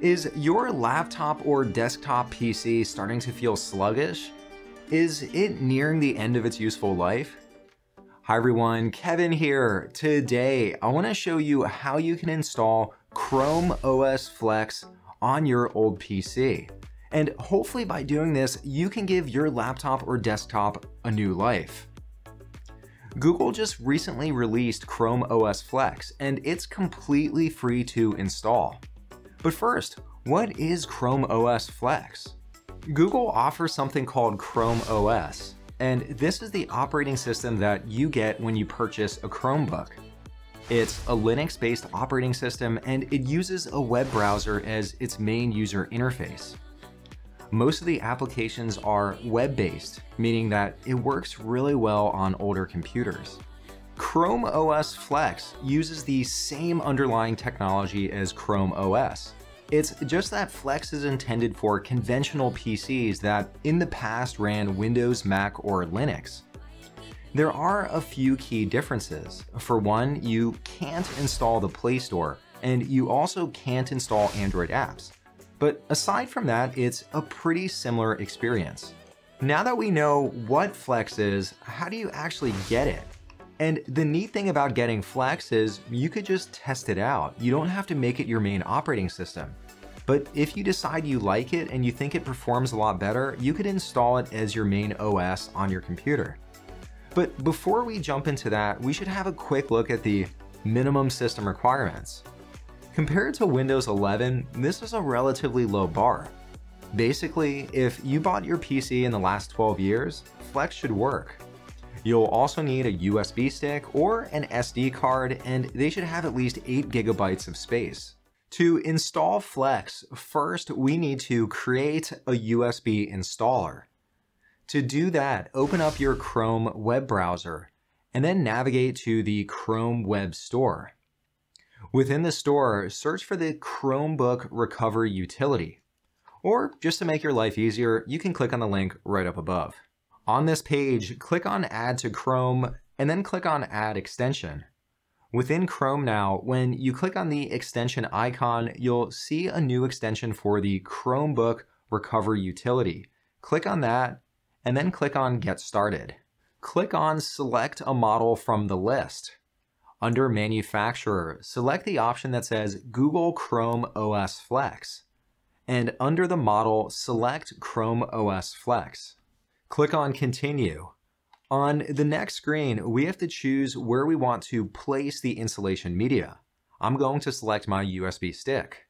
Is your laptop or desktop PC starting to feel sluggish? Is it nearing the end of its useful life? Hi everyone, Kevin here. Today, I want to show you how you can install Chrome OS Flex on your old PC. And hopefully by doing this, you can give your laptop or desktop a new life. Google just recently released Chrome OS Flex, and it's completely free to install. But first, what is Chrome OS Flex? Google offers something called Chrome OS, and this is the operating system that you get when you purchase a Chromebook. It's a Linux-based operating system and it uses a web browser as its main user interface. Most of the applications are web-based, meaning that it works really well on older computers. Chrome OS Flex uses the same underlying technology as Chrome OS. It's just that Flex is intended for conventional PCs that in the past ran Windows, Mac, or Linux. There are a few key differences. For one, you can't install the Play Store, and you also can't install Android apps. But aside from that, it's a pretty similar experience. Now that we know what Flex is, how do you actually get it? And the neat thing about getting Flex is you could just test it out. You don't have to make it your main operating system. But if you decide you like it and you think it performs a lot better, you could install it as your main OS on your computer. But before we jump into that, we should have a quick look at the minimum system requirements. Compared to Windows 11, this is a relatively low bar. Basically, if you bought your PC in the last 12 years, Flex should work. You'll also need a USB stick or an SD card, and they should have at least 8 gigabytes of space. To install Flex, first we need to create a USB installer. To do that, open up your Chrome web browser and then navigate to the Chrome Web Store. Within the store, search for the Chromebook Recovery Utility. Or just to make your life easier, you can click on the link right up above. On this page, click on Add to Chrome, and then click on Add Extension. Within Chrome now, when you click on the extension icon, you'll see a new extension for the Chromebook Recover Utility. Click on that, and then click on Get Started. Click on Select a model from the list. Under Manufacturer, select the option that says Google Chrome OS Flex. And under the model, select Chrome OS Flex. Click on Continue. On the next screen, we have to choose where we want to place the installation media. I'm going to select my USB stick.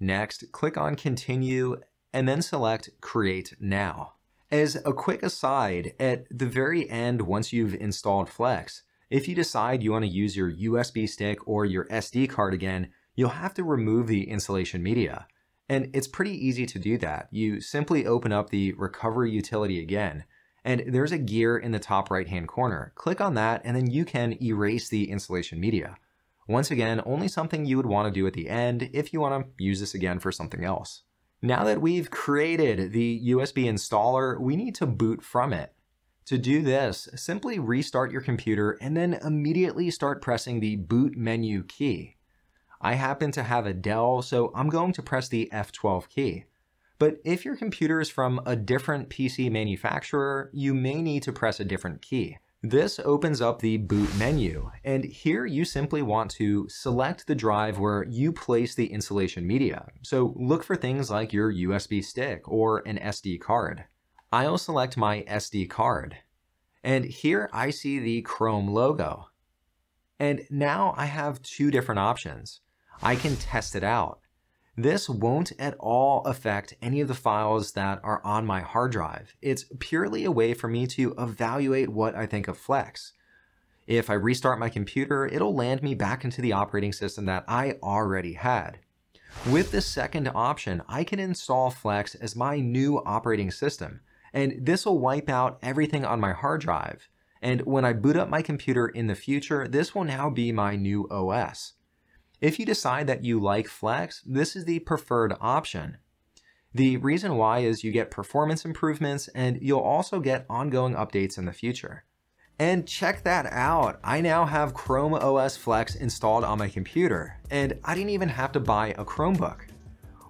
Next, click on Continue and then select Create Now. As a quick aside, at the very end, once you've installed Flex, if you decide you want to use your USB stick or your SD card again, you'll have to remove the installation media. And it's pretty easy to do that. You simply open up the recovery utility again, and there's a gear in the top right hand corner. Click on that and then you can erase the installation media. Once again, only something you would want to do at the end if you want to use this again for something else. Now that we've created the USB installer, we need to boot from it. To do this, simply restart your computer and then immediately start pressing the boot menu key. I happen to have a Dell, so I'm going to press the F12 key. But if your computer is from a different PC manufacturer, you may need to press a different key. This opens up the boot menu, and here you simply want to select the drive where you place the installation media. So look for things like your USB stick or an SD card. I'll select my SD card. And here I see the Chrome logo. And now I have two different options. I can test it out. This won't at all affect any of the files that are on my hard drive. It's purely a way for me to evaluate what I think of Flex. If I restart my computer, it'll land me back into the operating system that I already had. With the second option, I can install Flex as my new operating system, and this will wipe out everything on my hard drive. And when I boot up my computer in the future, this will now be my new OS. If you decide that you like Flex, this is the preferred option. The reason why is you get performance improvements and you'll also get ongoing updates in the future. And check that out, I now have Chrome OS Flex installed on my computer, and I didn't even have to buy a Chromebook.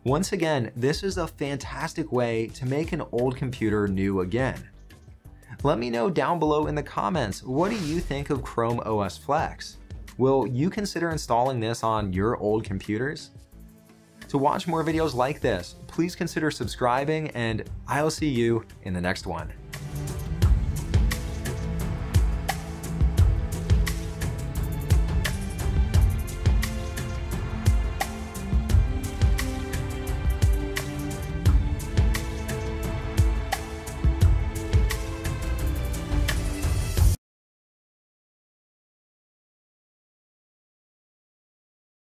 Once again, this is a fantastic way to make an old computer new again. Let me know down below in the comments, what do you think of Chrome OS Flex? Will you consider installing this on your old computers? To watch more videos like this, please consider subscribing and I'll see you in the next one.